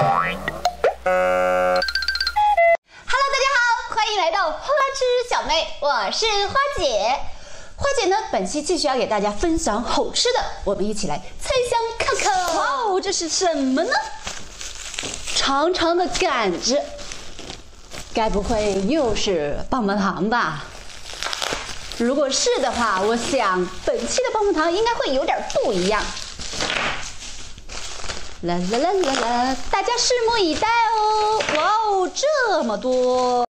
Hello，大家好，欢迎来到花痴小妹，我是花姐。花姐呢，本期继续要给大家分享好吃的，我们一起来猜香看看。哇哦，这是什么呢？长长的杆子，该不会又是棒棒糖吧？如果是的话，我想本期的棒棒糖应该会有点不一样。啦啦啦啦啦，大家拭目以待哦！哇哦，这么多！